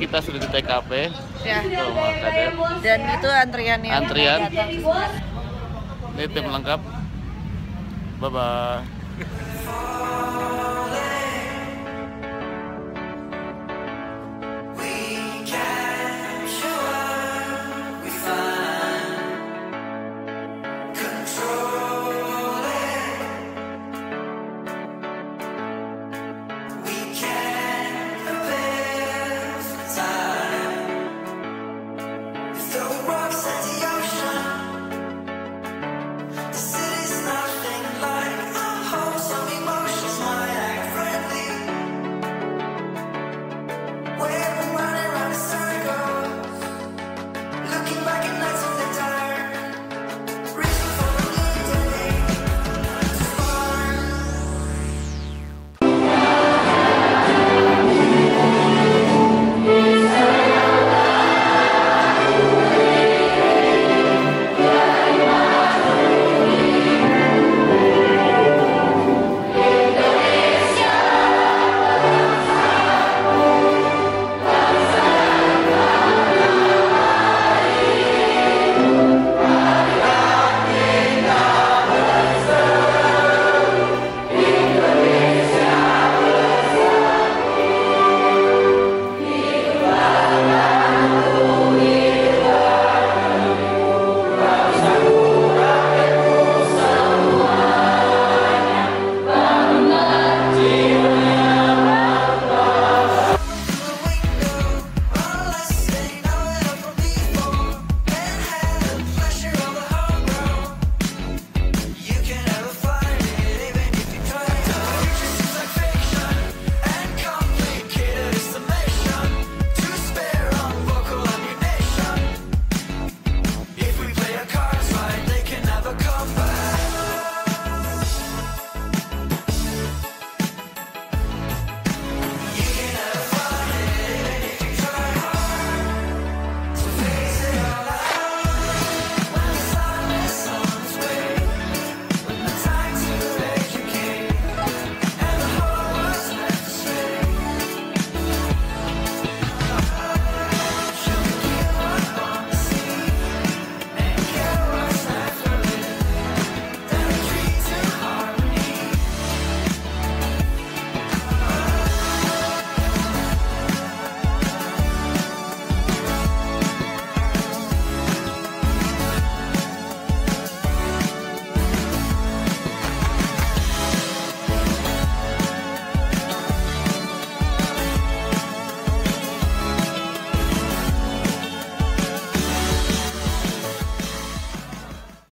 kita sudah di TKP Ya. Tuh, Dan itu antrian yang Antrian. Ini tim lengkap. Bye bye.